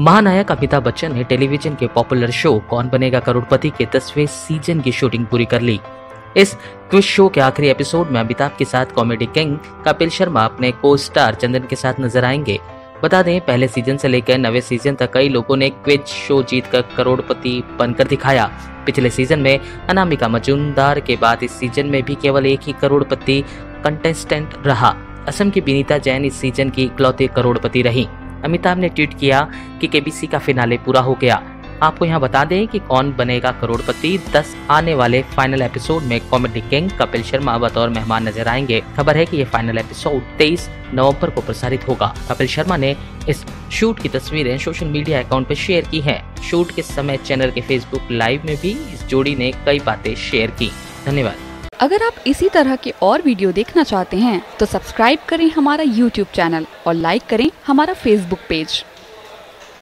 महानायक अमिताभ बच्चन ने टेलीविज़न के पॉपुलर शो कौन बनेगा करोड़पति के दसवें सीज़न की शूटिंग पूरी कर ली। इस क्विज शो के आखिरी एपिसोड में अमिताभ के साथ कॉमेडी किंग कपिल शर्मा अपने को स्टार चंदन के साथ नज़र आएँगे। बता दें, पहले सीज़न से लेकर नवे सीज़न तक कई लोगों ने क्विज शो जीत कर करोड़पति बनकर दिखाया। पिछले सीज़न में अनामिका मजूमदार के बाद इस सीज़न में भी केवल एक ही करोड़पति कंटेस्टेंट रहा। असम की विनीता जैन इस सीज़न की इकलौती करोड़पति रही। अमिताभ ने ट्वीट किया कि केबीसी का फिनाले पूरा हो गया। आपको यहाँ बता दें कि कौन बनेगा करोड़पति? 10 आने वाले फाइनल एपिसोड में कॉमेडी किंग कपिल शर्मा बतौर मेहमान नज़र आएँगे। खबर है कि ये फाइनल एपिसोड 23 नवंबर को प्रसारित होगा। कपिल शर्मा ने इस शूट की तस्वीरें सोशल मीडिया अकाउंट पर शेयर की हैं। शूट के समय चैनल के फेसबुक लाइव में भी इस जोड़ी ने कई बातें शेयर की। धन्यवाद। अगर आप इसी तरह के और वीडियो देखना चाहते हैं तो सब्सक्राइब करें हमारा यूट्यूब चैनल और लाइक करें हमारा फेसबुक पेज